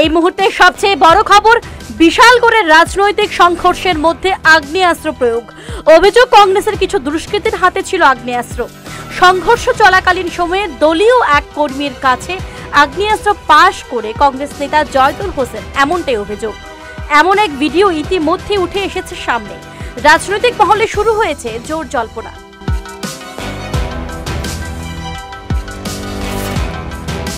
এই মুহূর্তে সবচেয়ে বড় খবর, বিশাল করে রাজনৈতিক সংঘর্ষের মধ্যে আগ্নেয়াস্ত্র প্রয়োগ। অভিযোগ, কংগ্রেসের কিছু দুষ্কৃতীর হাতে ছিল আগ্নেয়াস্ত্র। সংঘর্ষ চলাকালীন সময়ে দলীয় এক কর্মীর কাছে আগ্নেয়াস্ত্র পাশ করে কংগ্রেস নেতা জয়দুল হোসেন এমনটাই অভিযোগ। এমন এক ভিডিও ইতিমধ্যে উঠে এসেছে সামনে। রাজনৈতিক মহলে শুরু হয়েছে জোর জল্পনা।